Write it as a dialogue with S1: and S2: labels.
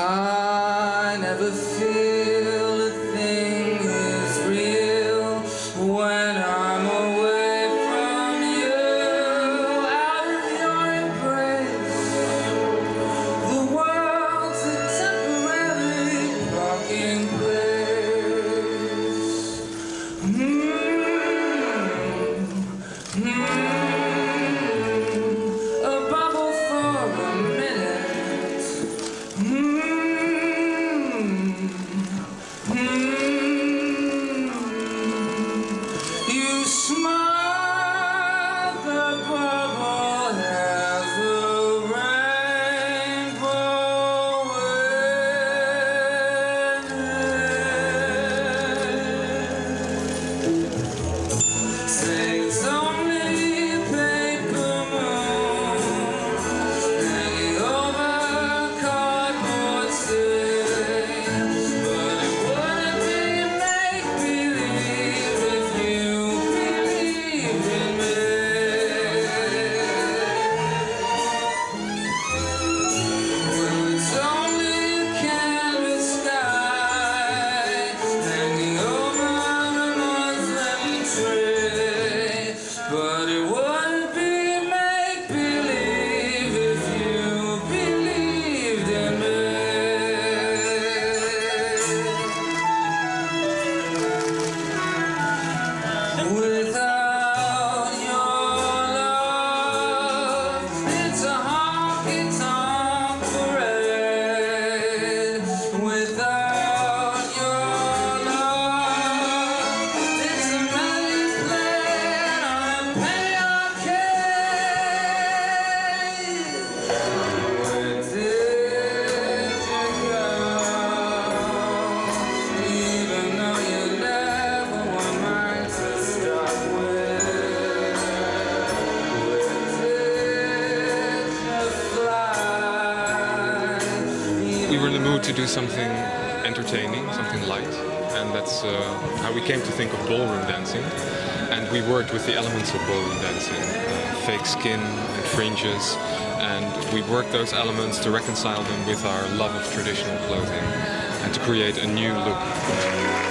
S1: I never feel Smile, 아, 물
S2: We were in the mood to do something entertaining, something light, and that's uh, how we came to think of ballroom dancing. And we worked with the elements of ballroom dancing, uh, fake skin and fringes, and we worked those elements to reconcile them with our love of traditional clothing and to create a new look.